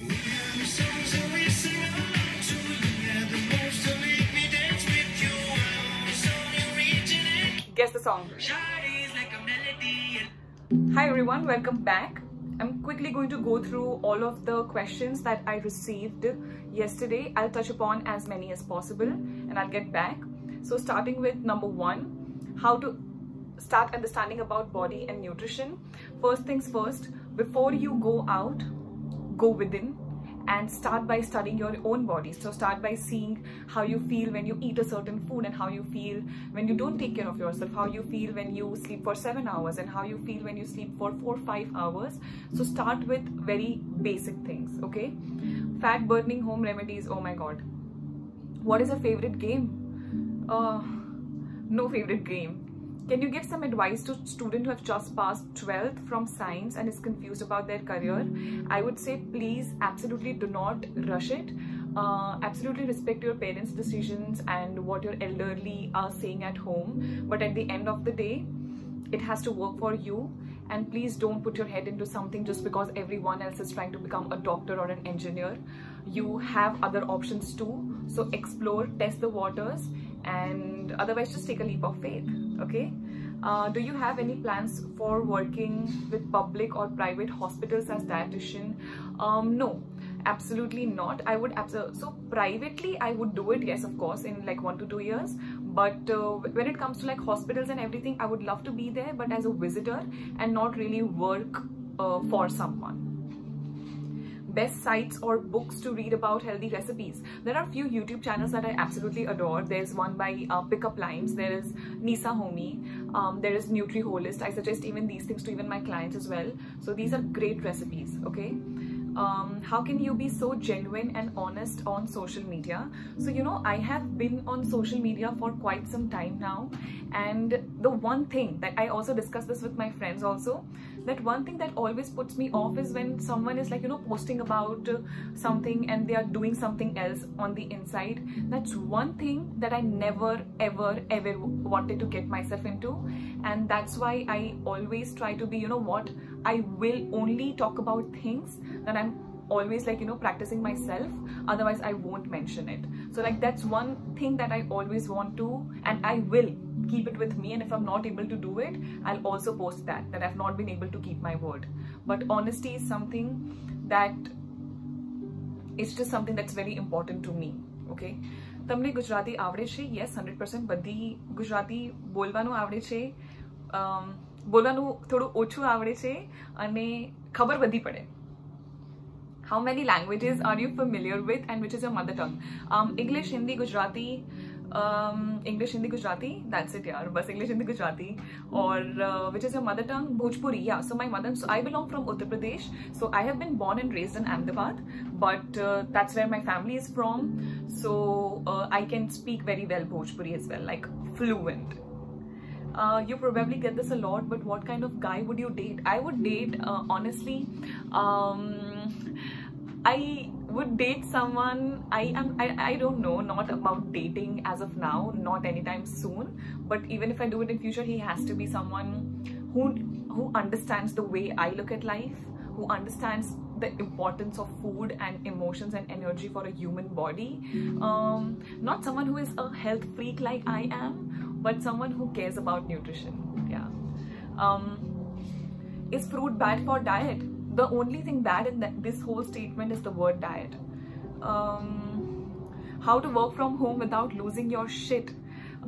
Guess the song. Hi everyone, welcome back. I'm quickly going to go through all of the questions that I received yesterday. I'll touch upon as many as possible and I'll get back. So starting with number one, how to start understanding about body and nutrition. First things first, before you go out, go within and start by studying your own body. So start by seeing how you feel when you eat a certain food and how you feel when you don't take care of yourself, how you feel when you sleep for seven hours and how you feel when you sleep for four, five hours. So start with very basic things, okay? Fat burning home remedies, oh my God. What is your favorite game? Uh, no favorite game can you give some advice to student who have just passed 12th from science and is confused about their career? I would say please absolutely do not rush it. Uh, absolutely respect your parents' decisions and what your elderly are saying at home. But at the end of the day, it has to work for you and please don't put your head into something just because everyone else is trying to become a doctor or an engineer you have other options too so explore test the waters and otherwise just take a leap of faith okay? Uh, do you have any plans for working with public or private hospitals as dietitian? Um, no absolutely not. I would absolutely so privately i would do it yes of course in like one to two years. But uh, when it comes to like hospitals and everything i would love to be there but as a visitor and not really work uh, for someone best sites or books to read about healthy recipes. There are a few YouTube channels that I absolutely adore. There's one by uh, Pickup Limes, There is Nisa Homey. Um, there is NutriHolist. I suggest even these things to even my clients as well. So these are great recipes, okay? um, how can you be so genuine and honest on social media so you know I have been on social media for quite some time now and the one thing that I also discuss this with my friends also that one thing that always puts me off is when someone is like you know posting about uh, something and they are doing something else on the inside. That's one thing that I never ever ever wanted to get myself into. And that's why I always try to be you know what I will only talk about things that I'm always like you know practicing myself. Otherwise I won't mention it. So like that's one thing that I always want to and I will keep it with me and if I'm not able to do it I'll also post that that I've not been able to keep my word but honesty is something that it's just something that's very important to me okay તમને ગુજરાતી આવડે છે yes hundred percent બધી ગુજરાતી બોલવાનું આવડે છે બોલવાનું થોડું ઓછું આવડે છે અને ખબર બધી પડે how many languages are you familiar with and which is your mother tongue um, english hindi gujarati um, english hindi gujarati that's it yaar. Bas english hindi gujarati. Or uh, which is your mother tongue? Bhojpuri yeah. So my mother so i belong from uttar pradesh. So i have been born and raised in ahmedabad but uh, that's where my family is from. So uh, i can speak very well bhojpuri as well like fluent. Uh, you probably get this a lot but what kind of guy would you date? I would date uh, honestly um, i would date someone i am I, I don't know not about dating as of now not anytime soon but even if i do it in future he has to be someone who who understands the way i look at life who understands the importance of food and emotions and energy for a human body um, not someone who is a health freak like i am but someone who cares about nutrition. Yeah. Um, is fruit bad for diet? The only thing bad in that, this whole statement is the word diet. Um, how to work from home without losing your shit.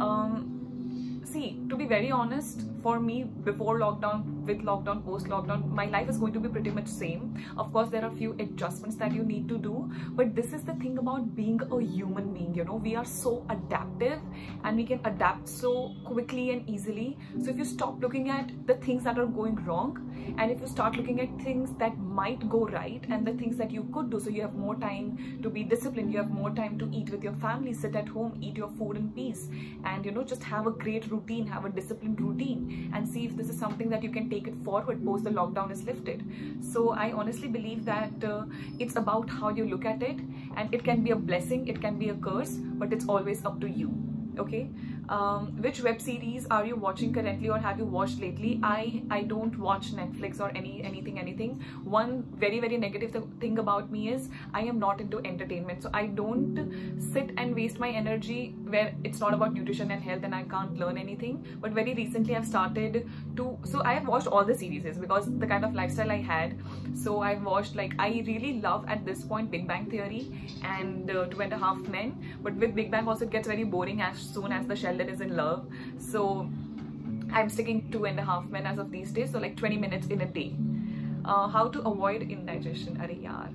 Um, see, to be very honest, for me before lockdown with lockdown post lockdown my life is going to be pretty much same. Of course there are a few adjustments that you need to do but this is the thing about being a human being you know. We are so adaptive and we can adapt so quickly and easily. So if you stop looking at the things that are going wrong and if you start looking at things that might go right and the things that you could do so you have more time to be disciplined you have more time to eat with your family sit at home eat your food in peace and you know just have a great routine have a disciplined routine and see if this is something that you can take it forward post the lockdown is lifted. So I honestly believe that uh, it's about how you look at it and it can be a blessing, it can be a curse, but it's always up to you. Okay. Um, which web series are you watching currently or have you watched lately? I i don't watch netflix or any anything anything. One very very negative th thing about me is i am not into entertainment. So i don't sit and waste my energy where it's not about nutrition and health and i can't learn anything. But very recently i've started to so i have watched all the series because the kind of lifestyle i had. So i've watched like i really love at this point big bang theory and uh, two and a half men. But with big bang also it gets very boring as soon as the sheldon is in love. So i'm sticking two and a half men as of these days so like 20 minutes in a day. Uh, how to avoid indigestion? Are yaar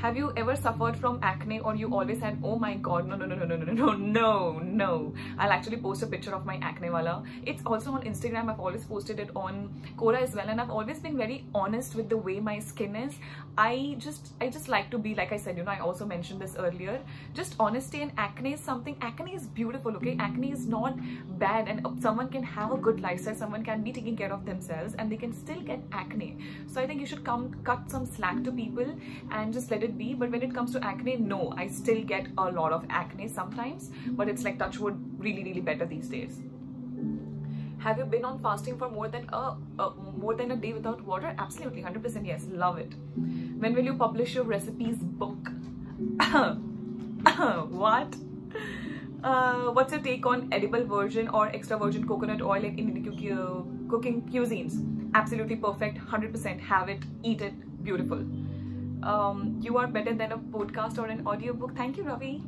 have you ever suffered from acne or you always had oh my god no no no no no no no no no. I'll actually post a picture of my acne wala. It's also on instagram. I've always posted it on Quora as well and i've always been very honest with the way my skin is. I just i just like to be like i said you know i also mentioned this earlier. Just honesty and acne is something acne is beautiful okay? Acne is not bad and someone can have a good lifestyle someone can be taking care of themselves and they can still get acne. So i think you should come cut some slack to people and just let it be but when it comes to acne no. I still get a lot of acne sometimes but it's like touchwood really really better these days. Have you been on fasting for more than a, a more than a day without water? Absolutely 100% yes. Love it. When will you publish your recipes book? What? Uh, what's your take on edible virgin or extra virgin coconut oil in Indian cooking cuisines? Absolutely perfect, 100% have it, eat it, beautiful um, you are better than a podcast or an audiobook. Thank you, Ravi.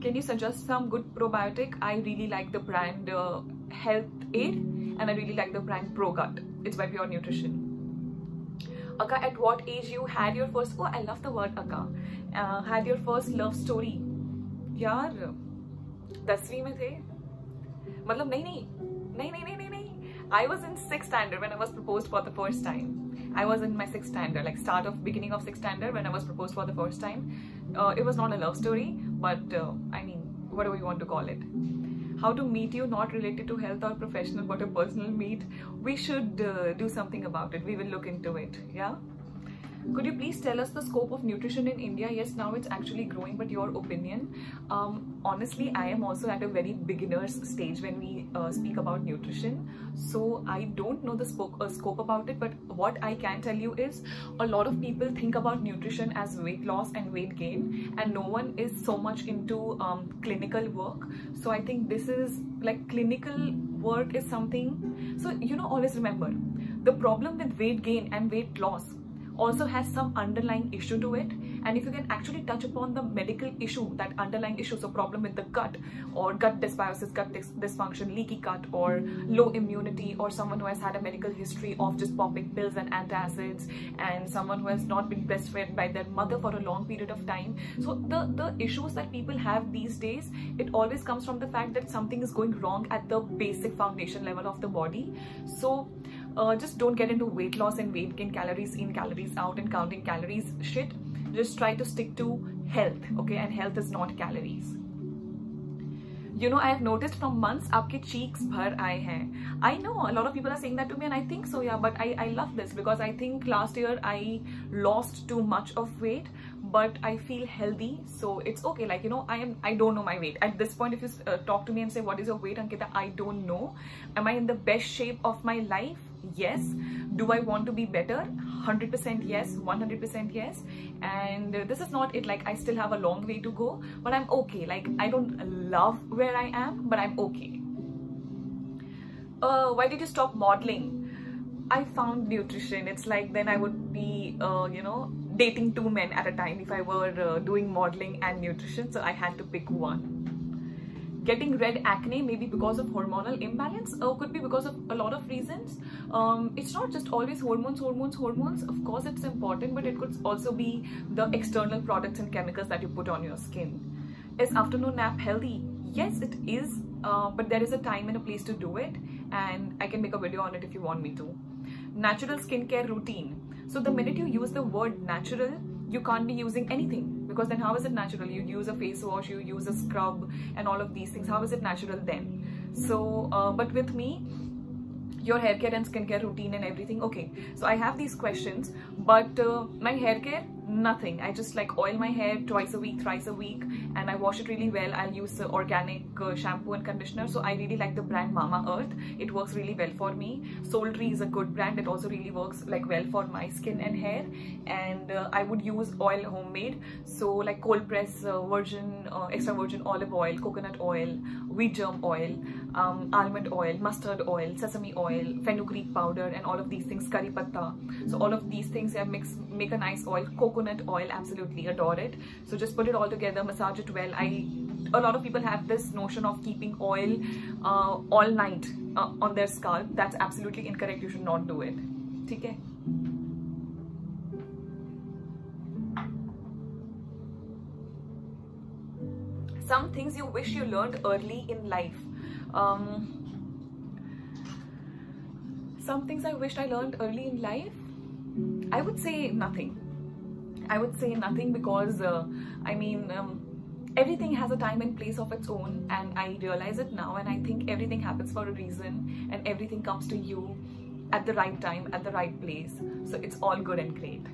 Can you suggest some good probiotic? I really like the brand uh, Health Aid and I really like the brand ProGut. It's by Pure Nutrition. Akka, at what age you had your first, oh, I love the word Akka, uh, had your first love story? यार दसवीं में थे मतलब नहीं नहीं नहीं नहीं नहीं नहीं I was in sixth standard when I was proposed for the first time. I was in my sixth standard, like start of beginning of sixth standard when I was proposed for the first time. Uh, it was not a love story, but uh, I mean, whatever you want to call it. How to meet you, not related to health or professional, but a personal meet. We should uh, do something about it. We will look into it. Yeah. Could you please tell us the scope of nutrition in India? Yes, now it's actually growing, but your opinion? Um, honestly, I am also at a very beginner's stage when we uh, speak about nutrition. So I don't know the scope, uh, scope about it, but what I can tell you is a lot of people think about nutrition as weight loss and weight gain, and no one is so much into um, clinical work. So I think this is like clinical work is something. So, you know, always remember the problem with weight gain and weight loss also has some underlying issue to it. And if you can actually touch upon the medical issue that underlying issue so problem with the gut or gut dysbiosis gut dysfunction leaky gut or low immunity or someone who has had a medical history of just popping pills and antacids and someone who has not been breastfed by their mother for a long period of time. So the the issues that people have these days it always comes from the fact that something is going wrong at the basic foundation level of the body. So uh, just don't get into weight loss and weight gain calories in calories out and counting calories. Shit. Just try to stick to health okay? And health is not calories. You know i have noticed from months aapke cheeks bhar aaye hain i know a lot of people are saying that to me and i think so yeah but i i love this because i think last year i lost too much of weight but i feel healthy so it's okay. Like you know i am i don't know my weight. At this point if you uh, talk to me and say what is your weight? Ankita i don't know. Am i in the best shape of my life yes. Do i want to be better? 100% yes 100% yes. And this is not it like i still have a long way to go but i'm okay. Like i don't love where i am but i'm okay. Uh, why did you stop modeling? I found nutrition. It's like then i would be uh, you know dating two men at a time if i were uh, doing modeling and nutrition so i had to pick one getting red acne maybe because of hormonal imbalance or could be because of a lot of reasons. Um, it's not just always hormones hormones hormones. Of course it's important but it could also be the external products and chemicals that you put on your skin. Is afternoon nap healthy? Yes it is uh, but there is a time and a place to do it and i can make a video on it if you want me to. Natural skincare routine. So the minute you use the word natural you can't be using anything because then how is it natural? You use a face wash you use a scrub and all of these things. How is it natural then? So uh, but with me your hair care and skincare routine and everything okay. So i have these questions but uh, my hair care nothing. I just like oil my hair twice a week thrice a week and i wash it really well. I'll use organic uh, shampoo and conditioner. So i really like the brand mama earth. It works really well for me. Soultree is a good brand. It also really works like well for my skin and hair. And uh, i would use oil homemade. So like cold press uh, virgin uh, extra virgin olive oil coconut oil wheat germ oil um, almond oil mustard oil sesame oil fenugreek powder and all of these things curry patta. So all of these things I mix make a nice oil. Coconut oil absolutely adore it. So just put it all together massage it well. I a lot of people have this notion of keeping oil uh, all night uh, on their scalp. That's absolutely incorrect. You should not do it. Okay some things you wish you learned early in life. Um, some things I wished I learned early in life? I would say nothing. I would say nothing because uh, I mean um, everything has a time and place of its own and I realize it now and I think everything happens for a reason and everything comes to you at the right time at the right place. So it's all good and great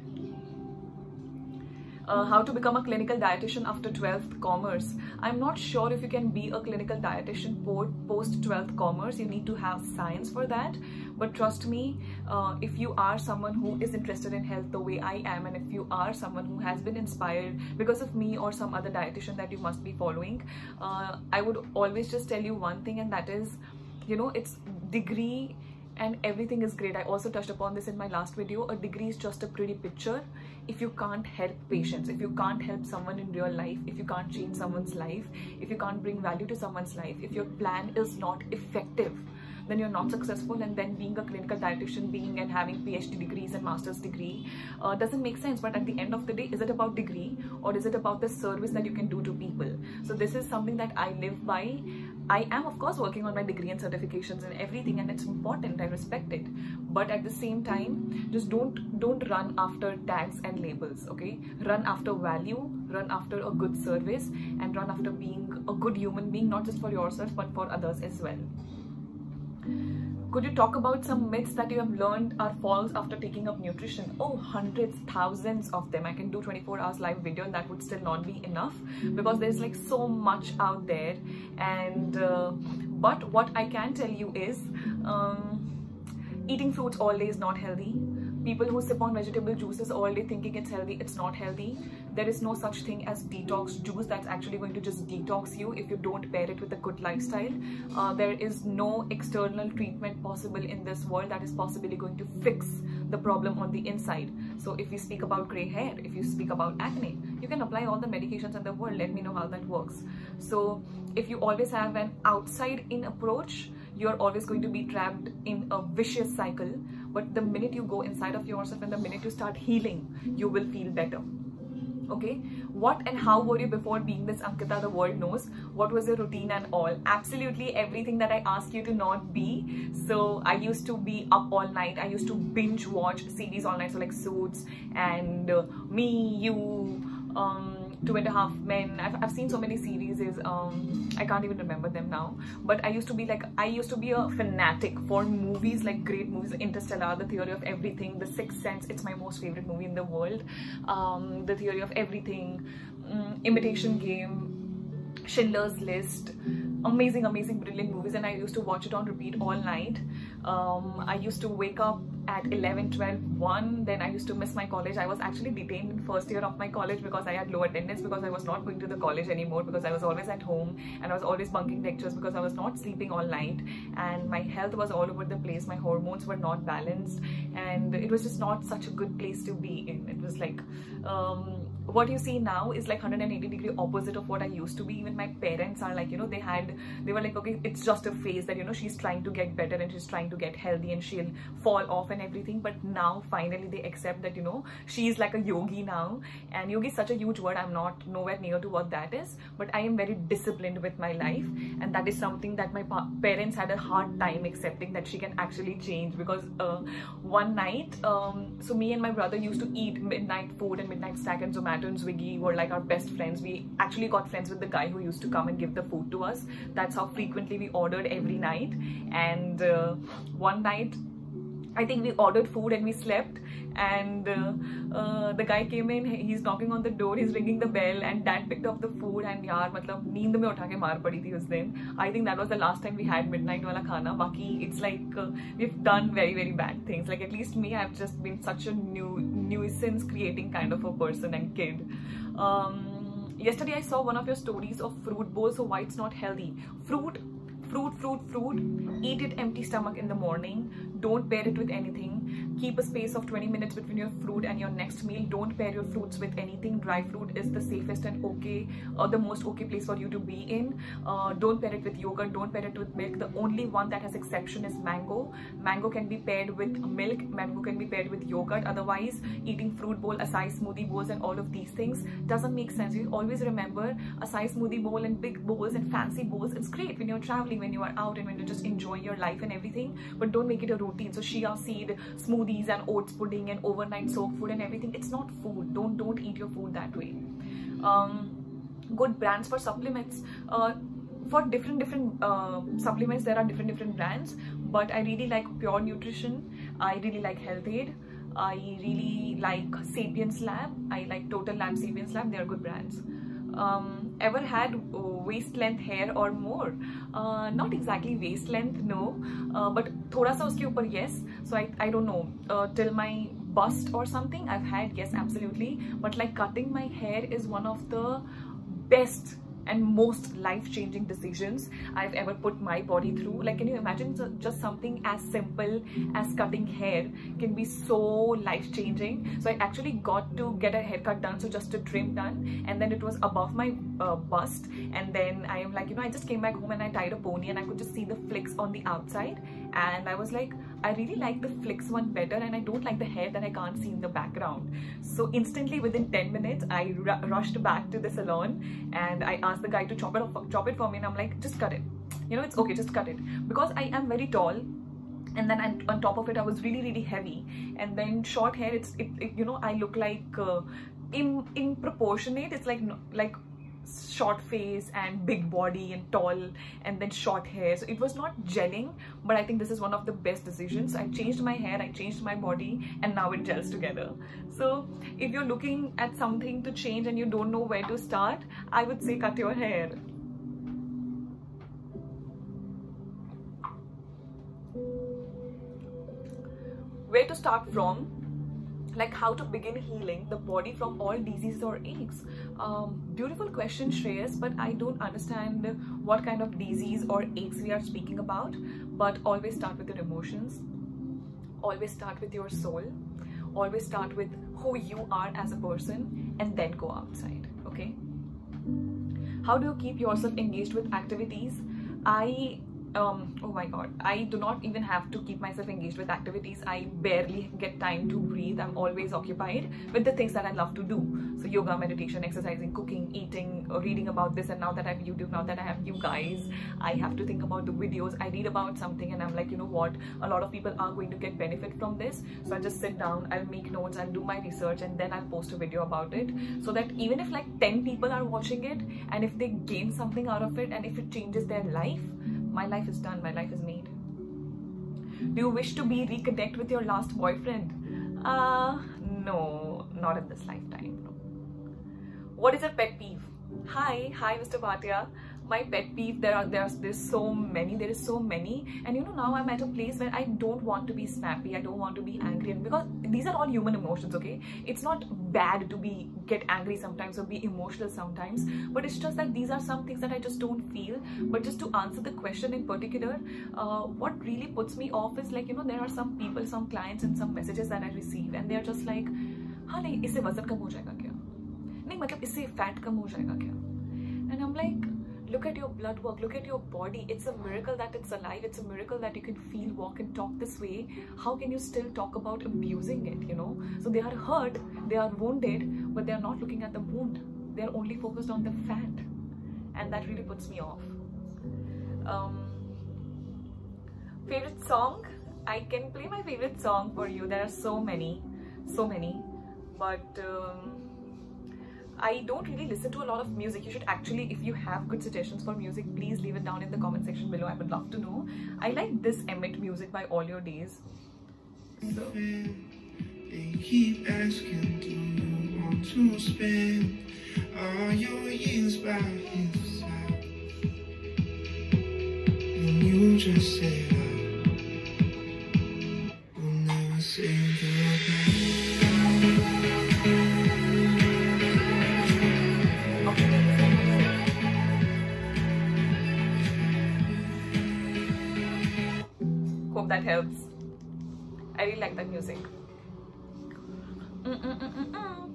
uh, how to become a clinical dietitian after 12th commerce. I'm not sure if you can be a clinical dietitian post 12th commerce. You need to have science for that. But trust me, uh, if you are someone who is interested in health the way I am, and if you are someone who has been inspired because of me or some other dietitian that you must be following, uh, I would always just tell you one thing, and that is, you know, it's degree and everything is great. I also touched upon this in my last video. A degree is just a pretty picture. If you can't help patients, if you can't help someone in real life, if you can't change someone's life, if you can't bring value to someone's life, if your plan is not effective, then you're not successful and then being a clinical dietitian being and having phd degrees and master's degree uh, doesn't make sense. But at the end of the day is it about degree or is it about the service that you can do to people? So this is something that i live by I am of course working on my degree and certifications and everything and it's important I respect it. But at the same time just don't don't run after tags and labels okay? Run after value run after a good service and run after being a good human being not just for yourself but for others as well could you talk about some myths that you have learned are false after taking up nutrition? Oh, hundreds, thousands of them. I can do 24 hours live video and that would still not be enough because there's like so much out there. And uh, but what I can tell you is um, eating fruits all day is not healthy people who sip on vegetable juices all day thinking it's healthy it's not healthy. There is no such thing as detox juice that's actually going to just detox you if you don't pair it with a good lifestyle. Uh, there is no external treatment possible in this world that is possibly going to fix the problem on the inside. So if you speak about gray hair if you speak about acne you can apply all the medications in the world. Let me know how that works. So if you always have an outside in approach you're always going to be trapped in a vicious cycle. But the minute you go inside of yourself and the minute you start healing you will feel better. Okay? What and how were you before being this ankita the world knows? What was your routine and all? Absolutely everything that i asked you to not be. So i used to be up all night. I used to binge watch series all night. So like suits and uh, me you um two and a half men. I've, I've seen so many series um i can't even remember them now. But i used to be like i used to be a fanatic for movies like great movies interstellar the theory of everything the sixth sense. It's my most favorite movie in the world. Um the theory of everything um, imitation game Schindler's List, amazing, amazing, brilliant movies, and I used to watch it on repeat all night. Um, I used to wake up at 11, 12, 1. Then I used to miss my college. I was actually detained in first year of my college because I had low attendance because I was not going to the college anymore because I was always at home and I was always bunking lectures because I was not sleeping all night and my health was all over the place. My hormones were not balanced and it was just not such a good place to be in. It was like um, what you see now is like 180 degree opposite of what I used to be. Even my parents are like, you know, they had, they were like, okay, it's just a phase that, you know, she's trying to get better and she's trying to get healthy and she'll fall off and everything. But now finally they accept that, you know, she's like a yogi now. And yogi is such a huge word. I'm not nowhere near to what that is. But I am very disciplined with my life. And that is something that my parents had a hard time accepting that she can actually change. Because uh, one night, um, so me and my brother used to eat midnight food and midnight snack and and Swiggy were like our best friends. We actually got friends with the guy who used to come and give the food to us. That's how frequently we ordered every night. And uh, one night I think we ordered food and we slept. And uh, uh, the guy came in he's knocking on the door he's ringing the bell and dad picked up the food and yaar matlab neend mein utha ke maar padi thi us din. I think that was the last time we had midnight wala khana. Baki it's like uh, we've done very very bad things. Like at least me I've just been such a new nuisance creating kind of a person and kid. Um, yesterday I saw one of your stories of fruit bowl so why it's not healthy? Fruit fruit fruit fruit. Eat it empty stomach in the morning. Don't pair it with anything keep a space of 20 minutes between your fruit and your next meal. Don't pair your fruits with anything. Dry fruit is the safest and okay or the most okay place for you to be in. Uh, don't pair it with yogurt. Don't pair it with milk. The only one that has exception is mango. Mango can be paired with milk. Mango can be paired with yogurt. Otherwise eating fruit bowl acai smoothie bowls and all of these things doesn't make sense. You always remember acai smoothie bowl and big bowls and fancy bowls it's great when you're traveling when you are out and when you're just enjoying your life and everything but don't make it a routine. So chia seed smoothies and oats pudding and overnight soaked food and everything it's not food. Don't don't eat your food that way. Um, good brands for supplements. Uh, for different different uh, supplements there are different different brands but i really like pure nutrition. I really like health aid. I really like sapiens lab. I like total lab sapiens lab. They are good brands um, ever had waist length hair or more? Uh, not exactly waist length no. Uh, but thoda sa uske upar yes. So I, I don't know. Uh, till my bust or something I've had yes absolutely. But like cutting my hair is one of the best and most life-changing decisions I've ever put my body through. Like, can you imagine just something as simple as cutting hair can be so life-changing? So I actually got to get a haircut done, so just a trim done, and then it was above my uh, bust. And then I am like, you know, I just came back home and I tied a pony and I could just see the flicks on the outside. And I was like, I really like the flicks one better and I don't like the hair that I can't see in the background. So instantly within 10 minutes, I rushed back to the salon and I asked the guy to chop it, chop it for me and I'm like, just cut it. You know, it's okay, just cut it. Because I am very tall and then on top of it I was really really heavy and then short hair it's it, it you know I look like uh, in in proportionate it's like like short face and big body and tall and then short hair. So it was not gelling but i think this is one of the best decisions. I changed my hair i changed my body and now it gels together. So if you're looking at something to change and you don't know where to start i would say cut your hair. Where to start from like how to begin healing the body from all diseases or aches. Um, beautiful question Shreyas but I don't understand what kind of disease or aches we are speaking about. But always start with your emotions. Always start with your soul. Always start with who you are as a person and then go outside okay? How do you keep yourself engaged with activities? I um, oh my god. I do not even have to keep myself engaged with activities. I barely get time to breathe. I'm always occupied with the things that i love to do. So yoga meditation exercising cooking eating reading about this and now that i have youtube now that i have you guys i have to think about the videos. I read about something and i'm like you know what? A lot of people are going to get benefit from this. So i just sit down i'll make notes i'll do my research and then i'll post a video about it. So that even if like 10 people are watching it and if they gain something out of it and if it changes their life my life is done my life is made. Do you wish to be reconnect with your last boyfriend? Uh no not in this lifetime no. what is a pet peeve? Hi hi mr bhatia my pet peeve there are there's there's so many there is so many and you know now i'm at a place where i don't want to be snappy i don't want to be angry and because these are all human emotions okay it's not bad to be get angry sometimes or be emotional sometimes but it's just that these are some things that i just don't feel but just to answer the question in particular uh, what really puts me off is like you know there are some people some clients and some messages that i receive and they're just like हाँ नहीं इससे वजन कम हो जाएगा क्या नहीं मतलब इससे फैट कम हो जाएगा क्या and I am like look at your blood work look at your body. It's a miracle that it's alive. It's a miracle that you can feel walk and talk this way. How can you still talk about abusing it you know? So they are hurt they are wounded but they are not looking at the wound. They are only focused on the fat. And that really puts me off. Um, favorite song? I can play my favorite song for you. There are so many so many. But um, I don't really listen to a lot of music. You should actually, if you have good suggestions for music, please leave it down in the comment section below. I would love to know. I like this Emmett music by All Your Days. So. They keep asking, do you want to spend all your years by his side? And you just that helps. I really like that music. Mm-mm-mm-mm-mm.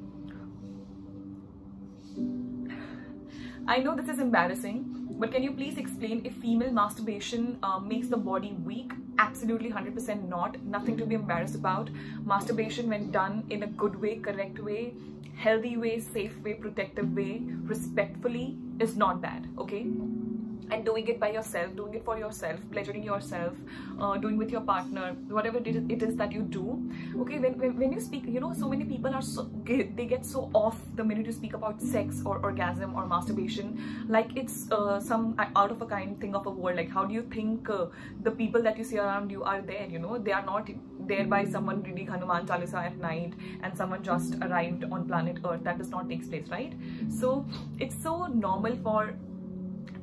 I know this is embarrassing, but can you please explain if female masturbation uh, makes the body weak? Absolutely 100% not. Nothing to be embarrassed about. Masturbation, when done in a good way, correct way, healthy way, safe way, protective way, respectfully, is not bad. Okay? And doing it by yourself doing it for yourself pleasuring yourself uh, doing with your partner whatever it is, that you do. Okay when, when, when you speak you know so many people are so they get so off the minute you speak about sex or orgasm or masturbation. Like it's uh, some out of a kind thing of a world like how do you think uh, the people that you see around you are there you know? They are not there by someone reading Hanuman Chalisa at night and someone just arrived on planet earth. That does not take place right? So it's so normal for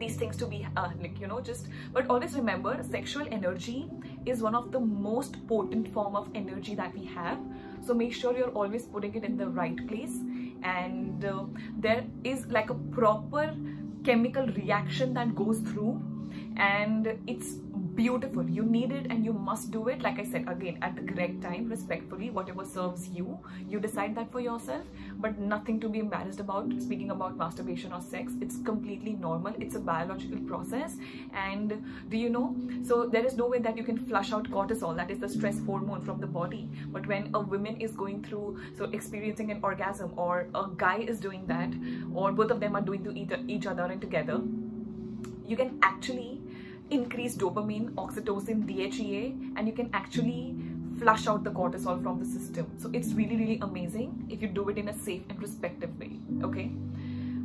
these things to be uh, like you know just but always remember sexual energy is one of the most potent form of energy that we have. So make sure you're always putting it in the right place. And uh, there is like a proper chemical reaction that goes through. And it's beautiful. You need it and you must do it like i said again at the correct time respectfully whatever serves you. You decide that for yourself but nothing to be embarrassed about speaking about masturbation or sex. It's completely normal. It's a biological process. And do you know? So there is no way that you can flush out cortisol that is the stress hormone from the body. But when a woman is going through so experiencing an orgasm or a guy is doing that or both of them are doing to each other and together you can actually increase dopamine, oxytocin, DHEA, and you can actually flush out the cortisol from the system. So it's really, really amazing if you do it in a safe and respective way. Okay.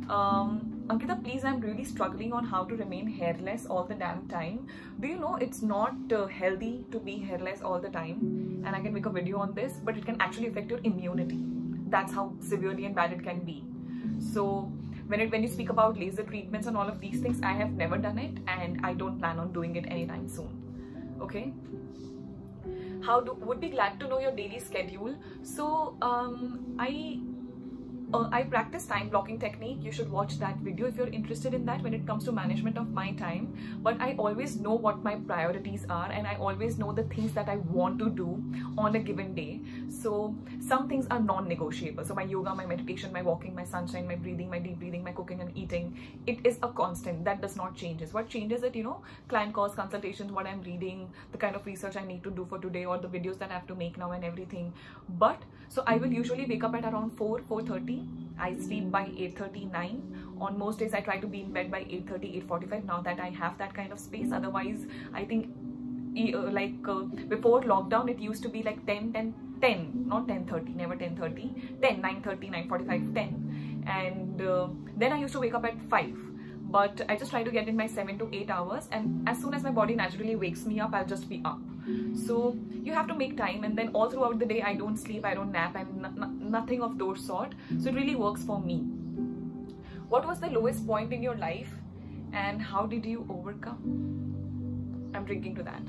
Um, Ankita, please, I'm really struggling on how to remain hairless all the damn time. Do you know it's not uh, healthy to be hairless all the time? And I can make a video on this, but it can actually affect your immunity. That's how severely and bad it can be. So when it when you speak about laser treatments and all of these things i have never done it and i don't plan on doing it anytime soon okay how do would be glad to know your daily schedule so um i uh, I practice time blocking technique. You should watch that video if you're interested in that when it comes to management of my time. But I always know what my priorities are and I always know the things that I want to do on a given day. So some things are non-negotiable. So my yoga, my meditation, my walking, my sunshine, my breathing, my deep breathing, my cooking and eating, it is a constant. That does not changes. What changes it, you know, client calls, consultations, what I'm reading, the kind of research I need to do for today or the videos that I have to make now and everything. But so I will usually wake up at around 4, 4.30 I sleep by 8.39. On most days, I try to be in bed by 8.30, 8.45 now that I have that kind of space. Otherwise, I think uh, like uh, before lockdown, it used to be like 10, 10, 10, not 10.30, never 10.30, 10, 9.30, 9.45, 10. And uh, then I used to wake up at 5 but I just try to get in my 7 to 8 hours and as soon as my body naturally wakes me up I'll just be up. So you have to make time and then all throughout the day I don't sleep I don't nap and nothing of those sort. So it really works for me. What was the lowest point in your life and how did you overcome? I'm drinking to that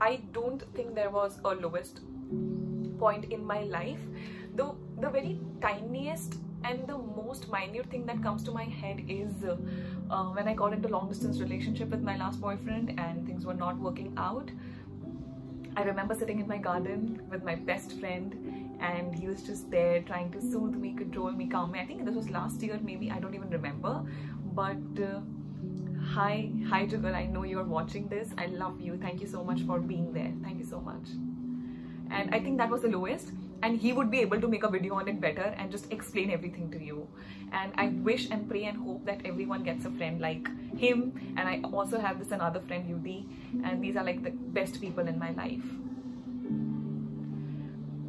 I don't think there was a lowest point in my life the the very tiniest and the most minute thing that comes to my head is uh, uh, when I got into long distance relationship with my last boyfriend and things were not working out. I remember sitting in my garden with my best friend and he was just there trying to soothe me, control me, calm me. I think this was last year maybe, I don't even remember. But uh, hi, hi Jugal, I know you're watching this. I love you. Thank you so much for being there. Thank you so much. And I think that was the lowest and he would be able to make a video on it better and just explain everything to you and i wish and pray and hope that everyone gets a friend like him and i also have this another friend Yudi and these are like the best people in my life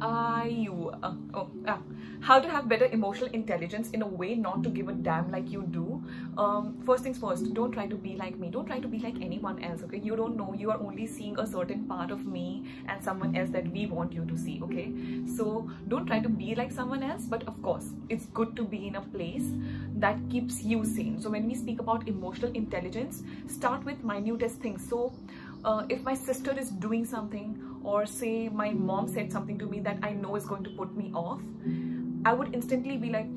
I uh, oh ah, how to have better emotional intelligence in a way not to give a damn like you do. Um, first things first, don't try to be like me. Don't try to be like anyone else. Okay, you don't know. You are only seeing a certain part of me and someone else that we want you to see. Okay, so don't try to be like someone else. But of course, it's good to be in a place that keeps you sane. So when we speak about emotional intelligence, start with minutest things. So uh, if my sister is doing something or say my mom said something to me that I know is going to put me off, I would instantly be like,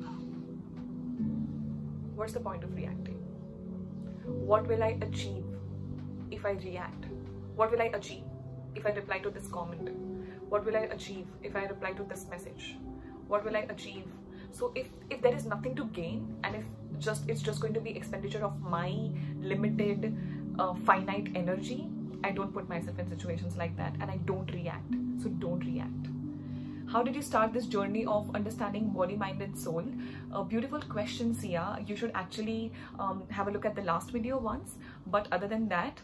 what's the point of reacting? What will I achieve if I react? What will I achieve if I reply to this comment? What will I achieve if I reply to this message? What will I achieve? So if, if there is nothing to gain and if just it's just going to be expenditure of my limited uh, finite energy, I don't put myself in situations like that and I don't react. So don't react. How did you start this journey of understanding body, mind, and soul? A beautiful question, Sia. You should actually um, have a look at the last video once. But other than that,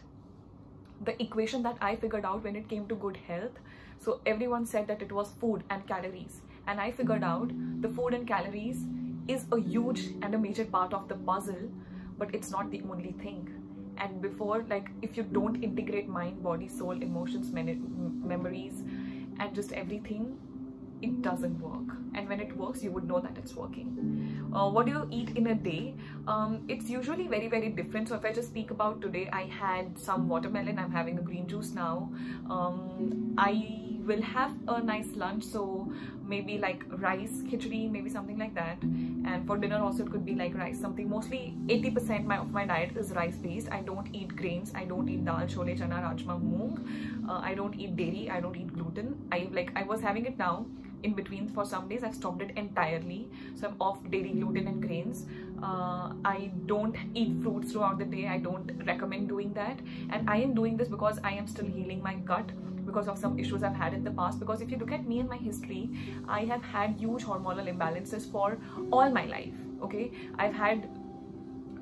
the equation that I figured out when it came to good health, so everyone said that it was food and calories. And I figured out the food and calories is a huge and a major part of the puzzle, but it's not the only thing and before like if you don't integrate mind body soul emotions memories and just everything it doesn't work. And when it works you would know that it's working. Uh, what do you eat in a day? Um, it's usually very very different. So if i just speak about today i had some watermelon. I'm having a green juice now. Um, i will have a nice lunch. So maybe like rice khichdi maybe something like that. And for dinner also it could be like rice. Something mostly 80% my, of my diet is rice based I don't eat grains. I don't eat dal chole chana rajma moong. Uh, I don't eat dairy. I don't eat gluten. I like I was having it now in between for some days I've stopped it entirely. So I'm off dairy gluten and grains. Uh, I don't eat fruits throughout the day. I don't recommend doing that. And I am doing this because I am still healing my gut because of some issues I've had in the past. Because if you look at me and my history I have had huge hormonal imbalances for all my life okay? I've had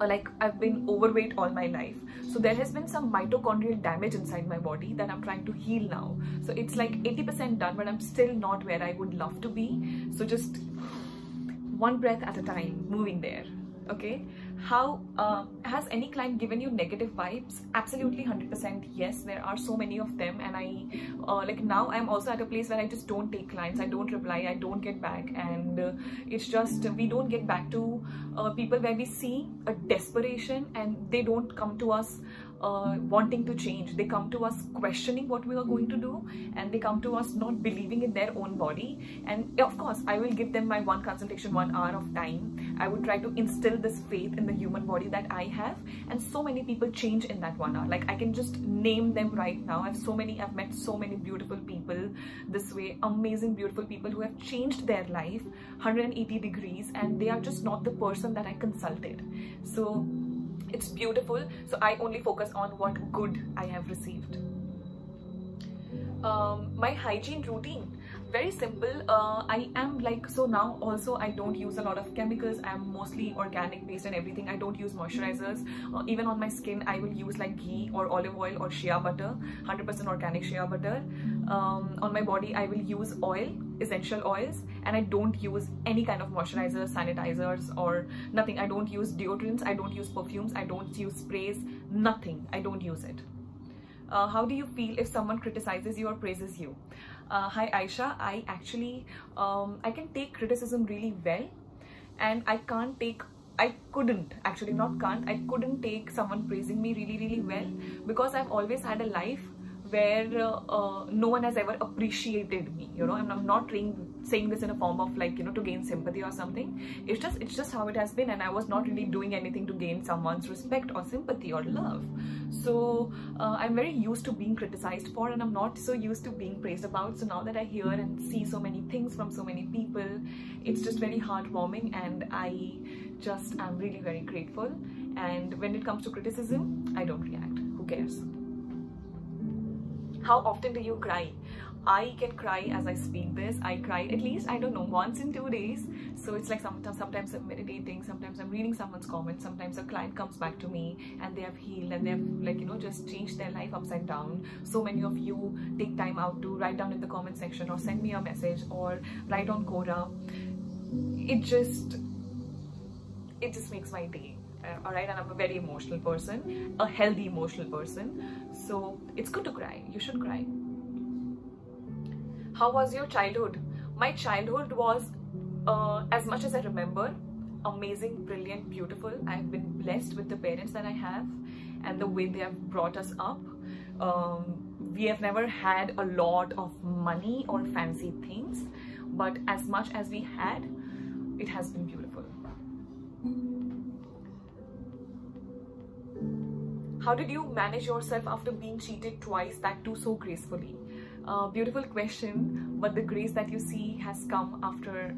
like I've been overweight all my life. So there has been some mitochondrial damage inside my body that I'm trying to heal now. So it's like 80% done but I'm still not where I would love to be. So just one breath at a time moving there. Okay how uh, has any client given you negative vibes? Absolutely 100% yes. There are so many of them and i uh, like now i'm also at a place where i just don't take clients. I don't reply. I don't get back. And uh, it's just we don't get back to uh, people where we see a desperation and they don't come to us uh, wanting to change. They come to us questioning what we are going to do and they come to us not believing in their own body. And of course, I will give them my one consultation, one hour of time. I would try to instill this faith in the human body that I have. And so many people change in that one hour. Like I can just name them right now. I have so many, I've met so many beautiful people this way, amazing, beautiful people who have changed their life 180 degrees and they are just not the person that I consulted. So it's beautiful. So i only focus on what good i have received. Um, my hygiene routine very simple. Uh, i am like so now also i don't use a lot of chemicals. I'm mostly organic based and everything. I don't use moisturizers. Uh, even on my skin i will use like ghee or olive oil or shea butter 100% organic shea butter. Um, on my body i will use oil essential oils and i don't use any kind of moisturizers sanitizers or nothing. I don't use deodorants. I don't use perfumes. I don't use sprays. Nothing. I don't use it. Uh, how do you feel if someone criticizes you or praises you uh, hi Aisha. I actually um, I can take criticism really well and I can't take I couldn't actually not can't I couldn't take someone praising me really really well because I've always had a life where uh, uh, no one has ever appreciated me you know? And i'm not saying this in a form of like you know to gain sympathy or something. It's just it's just how it has been and i was not really doing anything to gain someone's respect or sympathy or love. So uh, i'm very used to being criticized for and i'm not so used to being praised about. So now that i hear and see so many things from so many people it's just very heartwarming and i just am really very grateful. And when it comes to criticism i don't react. Who cares? How often do you cry I can cry as I speak this. I cry at least, I don't know, once in two days. So it's like sometimes, sometimes I'm meditating, sometimes I'm reading someone's comments, sometimes a client comes back to me and they have healed and they have like, you know, just changed their life upside down. So many of you take time out to write down in the comment section or send me a message or write on Quora. It just, it just makes my day. Uh, all right and i'm a very emotional person a healthy emotional person so it's good to cry you should cry how was your childhood? My childhood was uh, as much as i remember amazing brilliant beautiful. I've been blessed with the parents that i have and the way they have brought us up. Um, we have never had a lot of money or fancy things but as much as we had it has been beautiful. How did you manage yourself after being cheated twice that too so gracefully uh, beautiful question, but the grace that you see has come after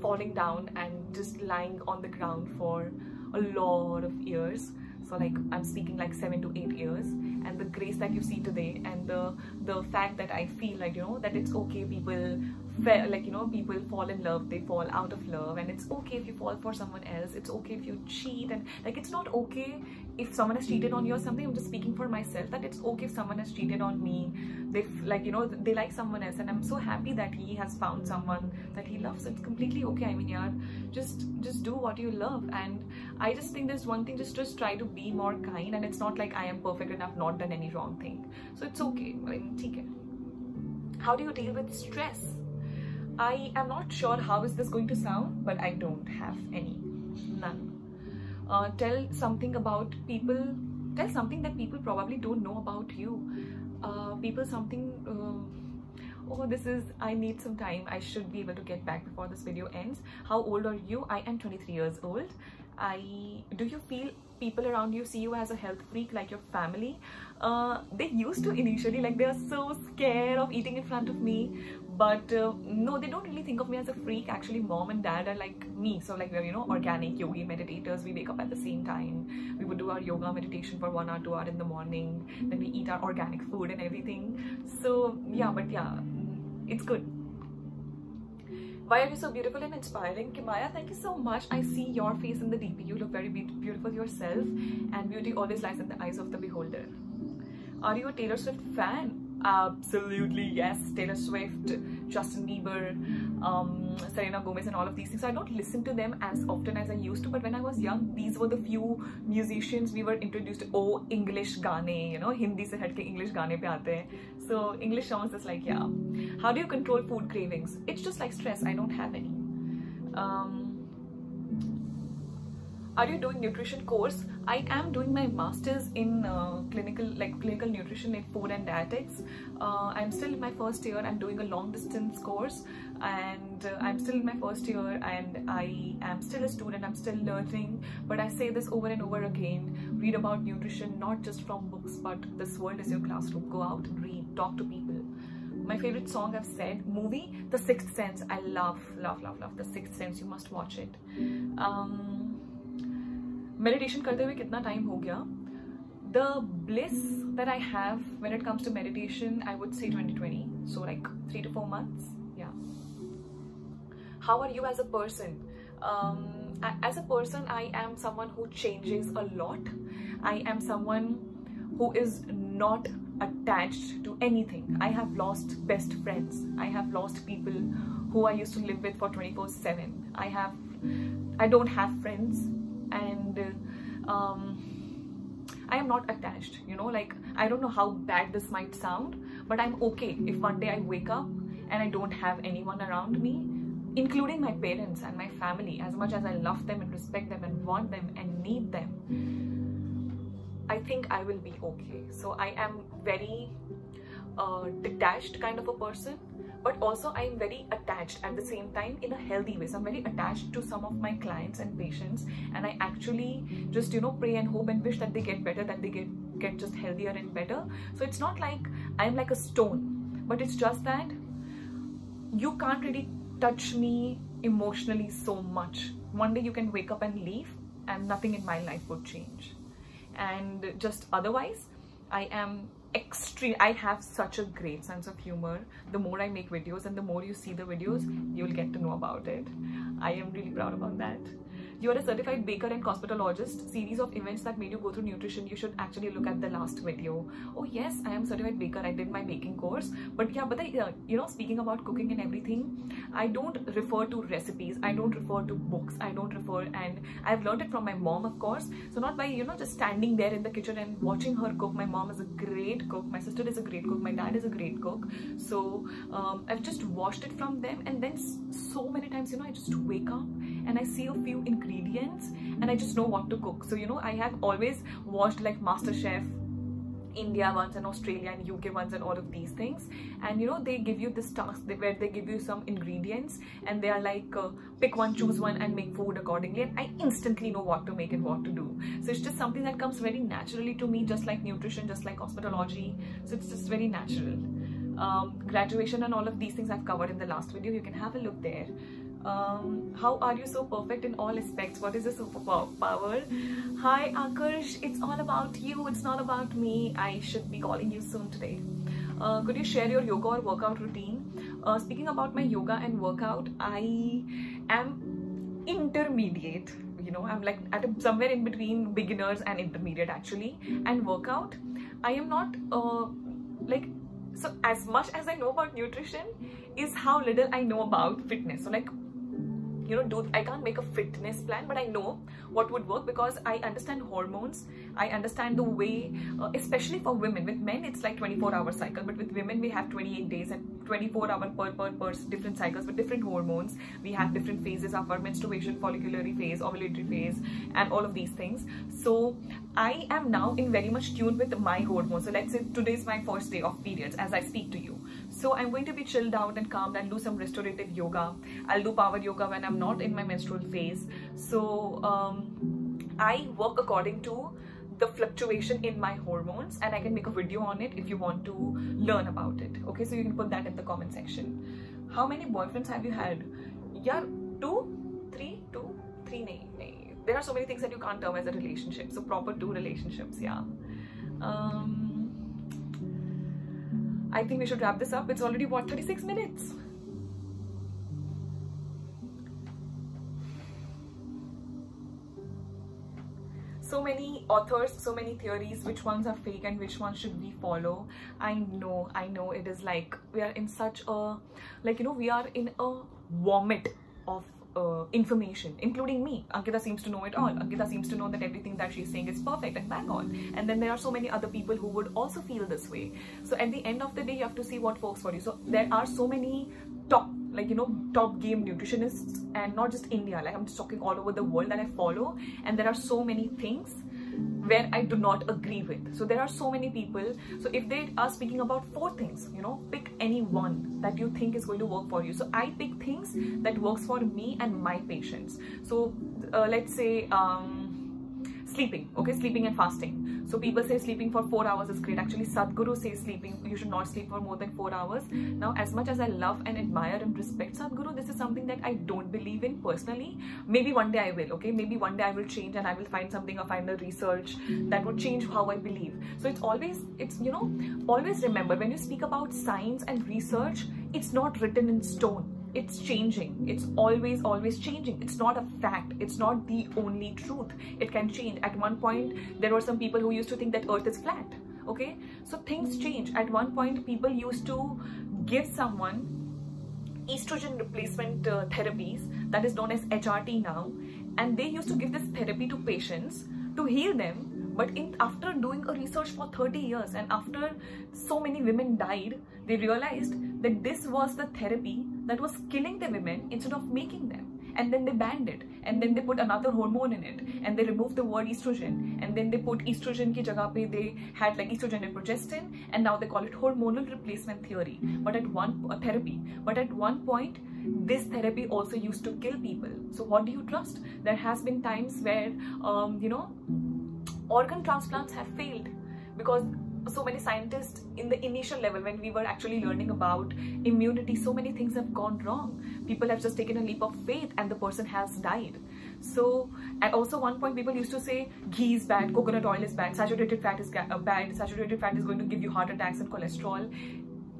falling down and just lying on the ground for a lot of years. So like I'm speaking like seven to eight years and the grace that you see today and the the fact that I feel like you know that it's okay people like you know people fall in love they fall out of love and it's okay if you fall for someone else it's okay if you cheat and like it's not okay if someone has cheated on you or something i'm just speaking for myself that it's okay if someone has cheated on me they like you know they like someone else and i'm so happy that he has found someone that he loves it's completely okay i mean yeah just just do what you love and i just think there's one thing just just try to be more kind and it's not like i am perfect and i've not done any wrong thing so it's okay I mean, how do you deal with stress I am not sure how is this going to sound, but I don't have any, none. Uh, tell something about people, tell something that people probably don't know about you. Uh, people something, uh, oh this is, I need some time, I should be able to get back before this video ends. How old are you? I am 23 years old. I, do you feel people around you see you as a health freak like your family? Uh, they used to initially like they are so scared of eating in front of me but uh, no they don't really think of me as a freak. Actually mom and dad are like me. So like we're you know organic yogi meditators. We wake up at the same time. We would do our yoga meditation for one hour two hour in the morning. Then we eat our organic food and everything. So yeah but yeah it's good. Why are you so beautiful and inspiring? Kimaya thank you so much. I see your face in the dp you look very be beautiful yourself. And beauty always lies in the eyes of the beholder. Are you a taylor swift fan absolutely yes. Taylor swift justin bieber um, selena gomez and all of these things. So i don't listen to them as often as i used to but when i was young these were the few musicians we were introduced to. Oh english gaane you know hindi se hatke english gaane pe aate hain. So english songs is like yeah. How do you control food cravings? It's just like stress. I don't have any. Um, are you doing nutrition course? I am doing my masters in uh, clinical like clinical nutrition in food and dietetics. Uh, i'm still in my first year i'm doing a long distance course and uh, i'm still in my first year and i am still a student i'm still learning but i say this over and over again read about nutrition not just from books but this world is your classroom. Go out and read talk to people. My favorite song I've said movie The Sixth Sense. I love love love love The Sixth Sense. You must watch it. Um, meditation करते हुए कितना time हो गया the bliss that I have when it comes to meditation, I would say 2020. So like three to four months. Yeah. How are you as a person? Um, as a person, I am someone who changes a lot. I am someone who is not attached to anything. I have lost best friends. I have lost people who I used to live with for 24 7. I have, I don't have friends and um, I am not attached, you know, like I don't know how bad this might sound, but I'm okay if one day I wake up and I don't have anyone around me, including my parents and my family, as much as I love them and respect them and want them and need them. I think I will be okay. So I am very uh, detached kind of a person but also I'm very attached at the same time in a healthy way. So I'm very attached to some of my clients and patients and I actually just, you know, pray and hope and wish that they get better, that they get, get just healthier and better. So it's not like I'm like a stone, but it's just that you can't really touch me emotionally so much. One day you can wake up and leave and nothing in my life would change. And just otherwise, I am extreme i have such a great sense of humor. The more i make videos and the more you see the videos you'll get to know about it. I am really proud about that you are a certified baker and cosmetologist. Series of events that made you go through nutrition you should actually look at the last video. Oh yes i am certified baker. I did my baking course. But yeah but I, uh, you know speaking about cooking and everything i don't refer to recipes. I don't refer to books. I don't refer and i've learned it from my mom of course. So not by you know just standing there in the kitchen and watching her cook. My mom is a great cook. My sister is a great cook. My dad is a great cook. So um, i've just watched it from them. And then so many times you know i just wake up and i see a few ingredients and I just know what to cook. So, you know, I have always watched like MasterChef, India ones and Australia and UK ones and all of these things. And you know they give you this task where they give you some ingredients and they are like uh, pick one choose one and make food accordingly and I instantly know what to make and what to do. So it's just something that comes very naturally to me just like nutrition just like cosmetology. So it's just very natural. Um, graduation and all of these things I've covered in the last video. You can have a look there um, how are you so perfect in all aspects? What is your superpower? Hi Akarsh it's all about you. It's not about me. I should be calling you soon today. Uh, could you share your yoga or workout routine? Uh, speaking about my yoga and workout I am intermediate. You know I'm like at a, somewhere in between beginners and intermediate actually and workout. I am not uh, like so as much as I know about nutrition is how little I know about fitness. So like you know do i can't make a fitness plan but i know what would work because i understand hormones. I understand the way uh, especially for women. With men it's like 24 hour cycle but with women we have 28 days and 24 hour per per per different cycles with different hormones. We have different phases of our menstruation follicular phase ovulatory phase and all of these things. So i am now in very much tuned with my hormones. So let's say today's my first day of periods as i speak to you so i'm going to be chilled out and calm and do some restorative yoga i'll do power yoga when i'm not in my menstrual phase so um, i work according to the fluctuation in my hormones and I can make a video on it if you want to learn about it. Okay, so you can put that in the comment section. How many boyfriends have you had? Yeah, two, three, two, three, nahi, nahi. There are so many things that you can't term as a relationship. So proper two relationships, yeah. Um, I think we should wrap this up. It's already what 36 minutes. so many authors so many theories which ones are fake and which ones should we follow i know i know it is like we are in such a like you know we are in a vomit of uh, information, including me. Ankita seems to know it all. Ankita seems to know that everything that she's saying is perfect and bang on. And then there are so many other people who would also feel this way. So at the end of the day, you have to see what works for you. So there are so many top, like, you know, top game nutritionists and not just India. Like I'm just talking all over the world that I follow. And there are so many things where I do not agree with. So there are so many people. So if they are speaking about four things, you know, pick any one that you think is going to work for you. So I pick things that works for me and my patients. So uh, let's say um, sleeping, okay, sleeping and fasting so people say sleeping for 4 hours is great. Actually, Sadhguru says sleeping, you should not sleep for more than 4 hours. Now, as much as I love and admire and respect Sadhguru, this is something that I don't believe in personally. Maybe one day I will, okay? Maybe one day I will change and I will find something or find a research that would change how I believe. So it's always, it's, you know, always remember when you speak about science and research, it's not written in stone it's changing. It's always always changing. It's not a fact. It's not the only truth. It can change. At one point there were some people who used to think that earth is flat okay? So things change. At one point people used to give someone estrogen replacement uh, therapies that is known as HRT now and they used to give this therapy to patients to heal them. But in after doing a research for 30 years and after so many women died they realized that this was the therapy that was killing the women instead of making them. And then they banned it. And then they put another hormone in it. And they removed the word estrogen. And then they put estrogen ki jagah pe they had like estrogen and progestin. And now they call it hormonal replacement theory. But at one uh, therapy. But at one point this therapy also used to kill people. So what do you trust? There has been times where um, you know organ transplants have failed. Because so many scientists in the initial level when we were actually learning about immunity so many things have gone wrong. People have just taken a leap of faith and the person has died. So and also one point people used to say ghee is bad coconut oil is bad saturated fat is uh, bad saturated fat is going to give you heart attacks and cholesterol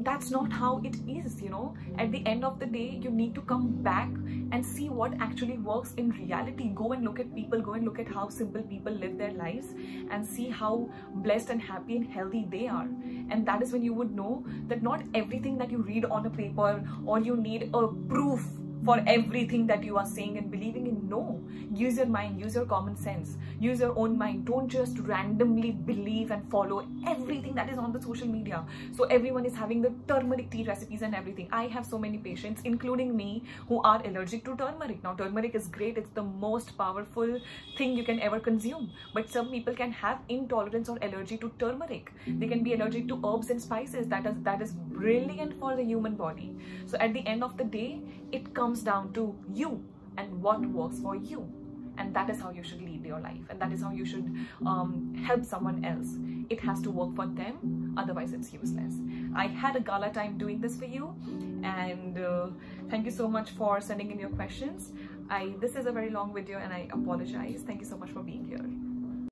that's not how it is you know. At the end of the day you need to come back and see what actually works in reality. Go and look at people go and look at how simple people live their lives and see how blessed and happy and healthy they are. And that is when you would know that not everything that you read on a paper or you need a proof for everything that you are saying and believing in. No, use your mind, use your common sense, use your own mind. Don't just randomly believe and follow everything that is on the social media. So everyone is having the turmeric tea recipes and everything. I have so many patients, including me, who are allergic to turmeric. Now, turmeric is great. It's the most powerful thing you can ever consume. But some people can have intolerance or allergy to turmeric. They can be allergic to herbs and spices. That is that is brilliant for the human body. So at the end of the day, it comes down to you and what works for you. And that is how you should lead your life. And that is how you should um, help someone else. It has to work for them otherwise it's useless. I had a gala time doing this for you and uh, thank you so much for sending in your questions. I this is a very long video and i apologize. Thank you so much for being here